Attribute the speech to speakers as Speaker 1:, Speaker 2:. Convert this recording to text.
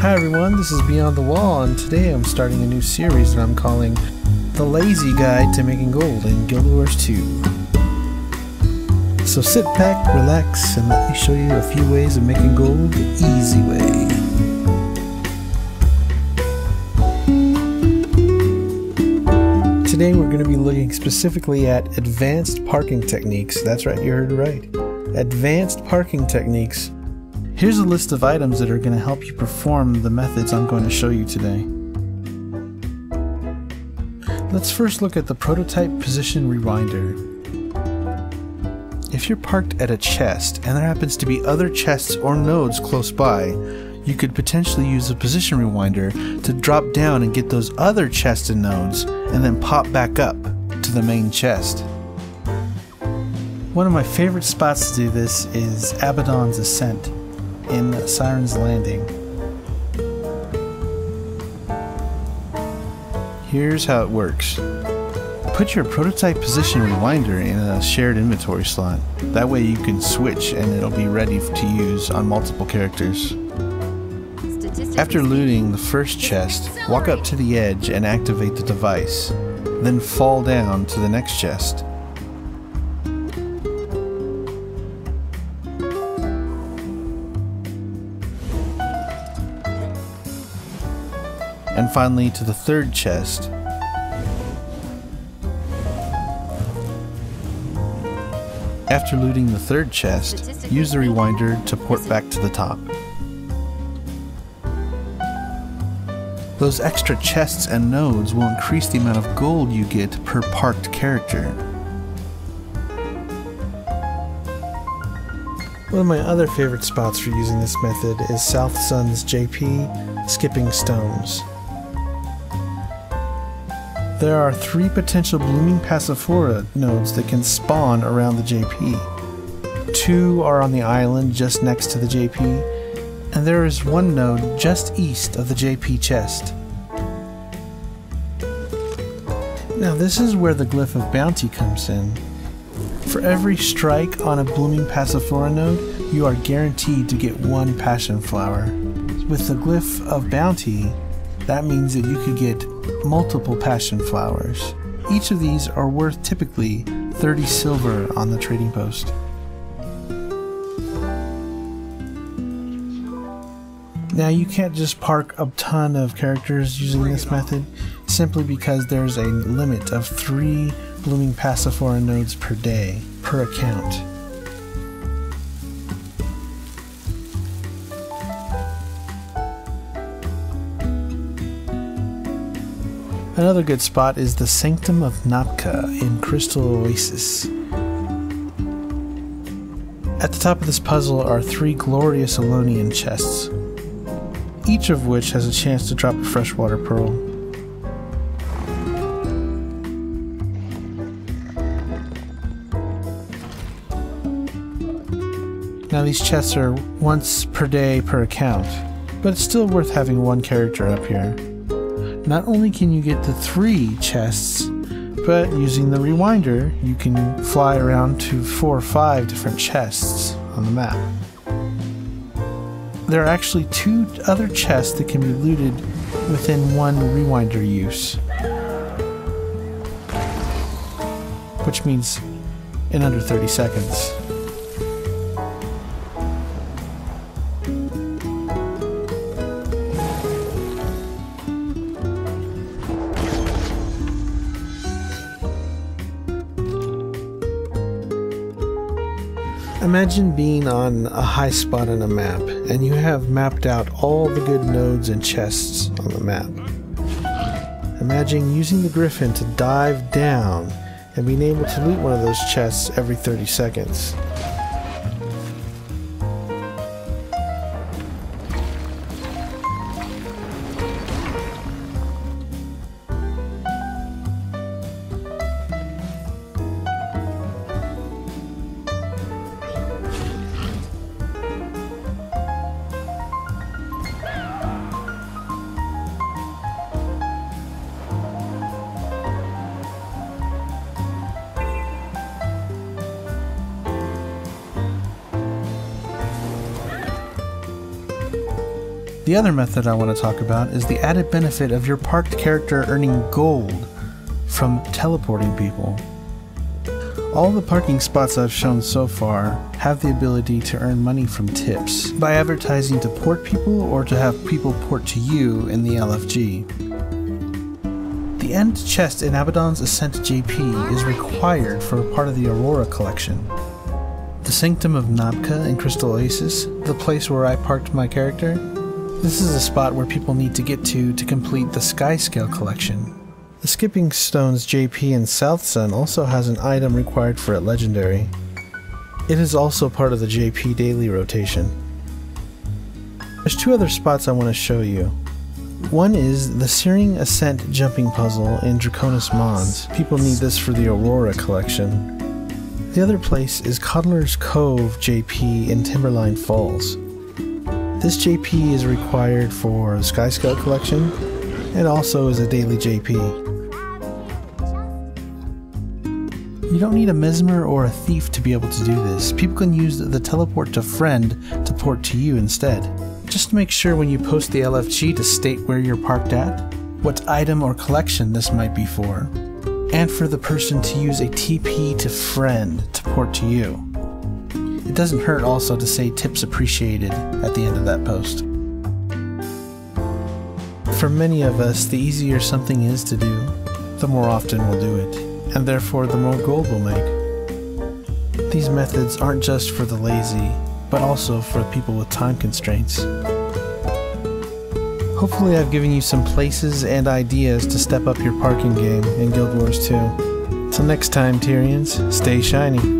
Speaker 1: Hi everyone, this is Beyond the Wall, and today I'm starting a new series that I'm calling The Lazy Guide to Making Gold in Guild Wars 2. So sit back, relax, and let me show you a few ways of making gold the easy way. Today we're going to be looking specifically at advanced parking techniques. That's right, you heard right. Advanced parking techniques Here's a list of items that are going to help you perform the methods I'm going to show you today. Let's first look at the prototype position rewinder. If you're parked at a chest and there happens to be other chests or nodes close by, you could potentially use a position rewinder to drop down and get those other chests and nodes and then pop back up to the main chest. One of my favorite spots to do this is Abaddon's Ascent in Siren's Landing. Here's how it works. Put your prototype position rewinder in a shared inventory slot. That way you can switch and it'll be ready to use on multiple characters. After looting the first chest, walk up to the edge and activate the device. Then fall down to the next chest. And finally to the third chest. After looting the third chest, use the rewinder to port back to the top. Those extra chests and nodes will increase the amount of gold you get per parked character. One of my other favorite spots for using this method is Southsun's JP Skipping Stones. There are three potential blooming Passiflora nodes that can spawn around the JP. Two are on the island just next to the JP, and there is one node just east of the JP chest. Now this is where the glyph of bounty comes in. For every strike on a blooming Passiflora node, you are guaranteed to get one passion flower. With the glyph of bounty, that means that you could get multiple passion flowers. Each of these are worth typically 30 silver on the trading post. Now you can't just park a ton of characters using this method simply because there's a limit of 3 blooming Passiflora nodes per day per account. Another good spot is the Sanctum of Napka in Crystal Oasis. At the top of this puzzle are three glorious Elonian chests, each of which has a chance to drop a freshwater pearl. Now these chests are once per day per account, but it's still worth having one character up here. Not only can you get the three chests, but using the rewinder, you can fly around to four or five different chests on the map. There are actually two other chests that can be looted within one rewinder use. Which means in under 30 seconds. Imagine being on a high spot on a map and you have mapped out all the good nodes and chests on the map. Imagine using the griffon to dive down and being able to loot one of those chests every 30 seconds. The other method I want to talk about is the added benefit of your parked character earning gold from teleporting people. All the parking spots I've shown so far have the ability to earn money from tips by advertising to port people or to have people port to you in the LFG. The end chest in Abaddon's Ascent JP is required for a part of the Aurora collection. The Sanctum of Nabka in Crystal Oasis, the place where I parked my character, this is a spot where people need to get to to complete the Skyscale collection. The Skipping Stones JP in Southsun also has an item required for it legendary. It is also part of the JP daily rotation. There's two other spots I want to show you. One is the Searing Ascent jumping puzzle in Draconis Mons. People need this for the Aurora collection. The other place is Coddler's Cove JP in Timberline Falls. This JP is required for the Sky Scout collection and also is a daily JP. You don't need a mesmer or a thief to be able to do this. People can use the teleport to friend to port to you instead. Just make sure when you post the LFG to state where you're parked at, what item or collection this might be for, and for the person to use a TP to friend to port to you. It doesn't hurt also to say tips appreciated at the end of that post. For many of us, the easier something is to do, the more often we'll do it and therefore the more gold we'll make. These methods aren't just for the lazy, but also for people with time constraints. Hopefully I've given you some places and ideas to step up your parking game in Guild Wars 2. Till next time, Tyrians, stay shiny.